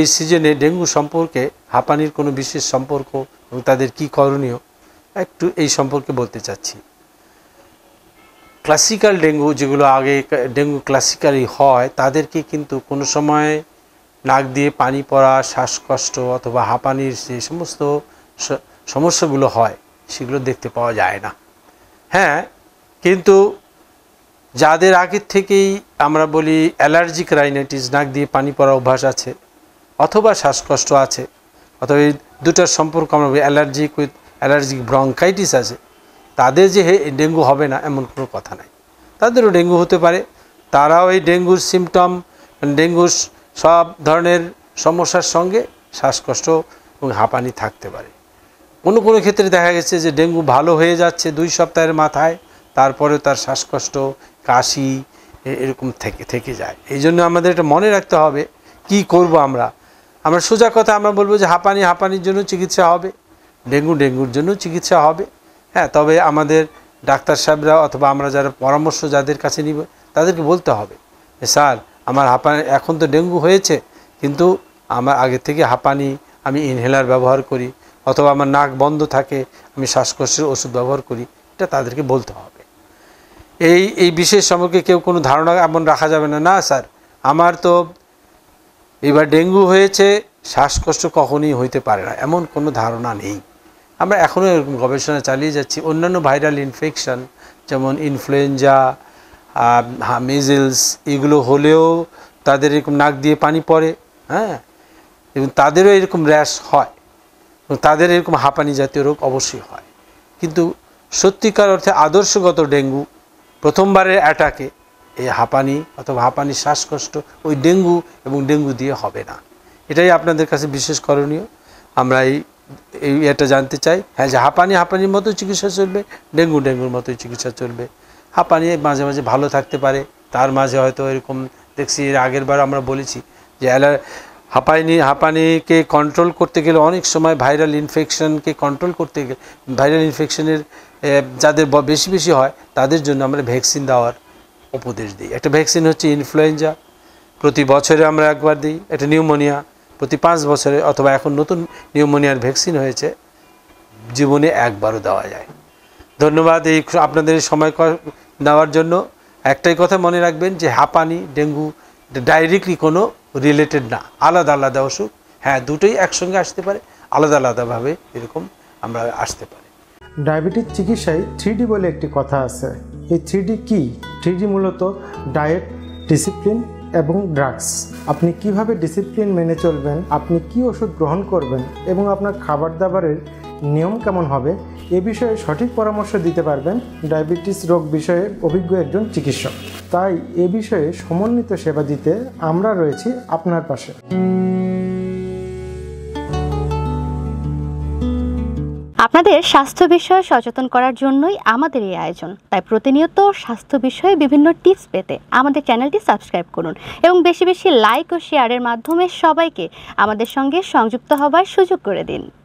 এই সিজনে ডেঙ্গু সম্পর্কে হাঁপানির কোনো বিশেষ সম্পর্ক এবং তাদের কি করণীয়, একটু এই সম্পর্কে বলতে চাচ্ছি। ক্লাসিক্যাল ডেঙ্গু যেগুলো আগে ডেঙ্গু ক্লাসিক্যালি হয়, তাদেরকে কিন্তু কোনো সময় নাক দিয়ে পানি পড়া, শ্বাসকষ্ট অথবা হাঁপানির যে সমস্ত সমস্যাগুলো হয়, সেগুলো দেখতে পাওয়া যায় না। হ্যাঁ কিন্তু যাদের আগের থেকেই আমরা বলি অ্যালার্জিক রাইনাইটিস, নাক দিয়ে পানি পড়া অভ্যাস আছে অথবা শ্বাসকষ্ট আছে। অথবা এই দুটার সম্পর্ক আমরা অ্যালার্জিক উইথ অ্যালার্জিক ব্রঙ্কাইটিস আছে। তাদের যে হে- ডেঙ্গু হবে না এমন কোনো কথা নাই। তাদেরও ডেঙ্গু হতে পারে। তারাও এই ডেঙ্গুর সিমটম ডেঙ্গুর সব ধরনের সমস্যার সঙ্গে শ্বাসকষ্ট এবং হাঁপানি থাকতে পারে। কোনো কোনো ক্ষেত্রে দেখা গেছে যে ডেঙ্গু ভালো হয়ে যাচ্ছে দুই সপ্তাহের মাথায় তারপরে তার শ্বাসকষ্ট, কাশি এরকম থেকে থেকে যায়। এই জন্য আমাদের এটা মনে রাখতে হবে, কি করব আমরা? আমরা সোজা কথা আমরা বলব যে হাঁপানি হাঁপানির জন্য চিকিৎসা হবে, ডেঙ্গু ডেঙ্গুর জন্য চিকিৎসা হবে। হ্যাঁ তবে আমাদের ডাক্তার সাহেবরা অথবা আমরা যারা পরামর্শ যাদের কাছে নিব, তাদেরকে বলতে হবে স্যার, আমার হাঁপানি, এখন তো ডেঙ্গু হয়েছে, কিন্তু আমার আগে থেকে হাঁপানি আমি ইনহেলার ব্যবহার করি অথবা আমার নাক বন্ধ থাকে, আমি শ্বাসকষ্টের ওষুধ ব্যবহার করি। এটা তাদেরকে বলতে হবে। এই এই বিশেষ সম্পর্কে কেউ কোনো ধারণা এমন রাখা যাবে না না, স্যার, আমার তো এবার ডেঙ্গু হয়েছে, শ্বাসকষ্ট কখনই হইতে পারে না, এমন কোনো ধারণা নেই। আমরা এখনও এরকম গবেষণা চালিয়ে যাচ্ছি, অন্যান্য ভাইরাল ইনফেকশন যেমন ইনফ্লুয়েঞ্জা মেজেলস এগুলো হলেও তাদের এরকম নাক দিয়ে পানি পড়ে হ্যাঁ? এবং তাদেরও এরকম র্যাশ হয়, এবং তাদের এরকম হাঁপানি জাতীয় রোগ অবশ্যই হয়। কিন্তু সত্যিকার অর্থে আদর্শগত ডেঙ্গু প্রথমবারের অ্যাটাকে এই হাঁপানি অথবা হাঁপানি শ্বাসকষ্ট ওই ডেঙ্গু এবং ডেঙ্গু দিয়ে হবে না। এটাই আপনাদের কাছে বিশেষ করণীয়। আমরা এই এই এটা জানতে চাই হ্যাঁ যে হাঁপানি হাঁপানির মতো চিকিৎসা চলবে, ডেঙ্গু ডেঙ্গুর মতোই চিকিৎসা চলবে। হাঁপানি মাঝে মাঝে ভালো থাকতে পারে, তার মাঝে হয়তো এরকম দেখছি এর আগের বার আমরা বলেছি যে অ্যালা, হাঁপানি, হাঁপানিকে কন্ট্রোল করতে গেলে অনেক সময় ভাইরাল ইনফেকশনকে কন্ট্রোল করতে গেলে ভাইরাল ইনফেকশনের যাদের বেশি বেশি হয়, তাদের জন্য আমরা ভ্যাকসিন দেওয়ার উপদেশ দিই। একটা ভ্যাকসিন হচ্ছে ইনফ্লুয়েঞ্জা প্রতি বছরে আমরা একবার দিই। একটা নিউমোনিয়া প্রতি পাঁচ বছরে অথবা এখন নতুন নিউমোনিয়ার ভ্যাকসিন হয়েছে, জীবনে একবারও দেওয়া যায়। ধন্যবাদ এই আপনাদের সময় দেওয়ার জন্য। একটাই কথা মনে রাখবেন যে হাঁপানি, ডেঙ্গু ডাইরেক্টলি কোনো রিলেটেড না। আলাদা আলাদা অসুখ। হ্যাঁ দুটোই একসঙ্গে আসতে পারে। আলাদা আলাদাভাবে এরকম আমরা আসতে পারি। ডায়াবেটিস চিকিৎসায় থ্রি বলে একটি কথা আছে। এই থ্রি কি? থ্রি মূলত ডায়েট, ডিসিপ্লিন এবং ড্রাগস। আপনি কীভাবে ডিসিপ্লিন মেনে চলবেন, আপনি কি ওষুধ গ্রহণ করবেন এবং আপনার খাবার দাবারের নিয়ম কেমন হবে, এ বিষয়ে সঠিক পরামর্শ দিতে পারবেন ডায়াবেটিস রোগ বিষয়ে অভিজ্ঞ একজন চিকিৎসক। তাই এ বিষয়ে সমন্বিত সেবা দিতে আমরা রয়েছি আপনার পাশে। আপনাদের স্বাস্থ্য বিষয়ে সচেতন করার জন্যই আমাদের এই আয়োজন। তাই প্রতিনিয়ত স্বাস্থ্য বিষয়ে বিভিন্ন টিপস পেতে আমাদের চ্যানেলটি সাবস্ক্রাইব করুন এবং বেশি বেশি লাইক ও শেয়ারের মাধ্যমে সবাইকে আমাদের সঙ্গে সংযুক্ত হবার সুযোগ করে দিন।